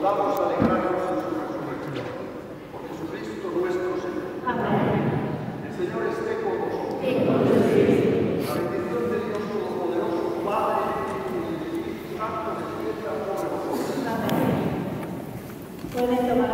podamos alegrarnos de su resurrección. Por Jesucristo nuestro Señor. Amén. El Señor esté con vosotros. La bendición de Dios Todopoderoso, Padre, Hijo y Espíritu Santo, descienda sobre vosotros. Amén. Pueden tomar